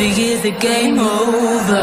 baby, is the game over?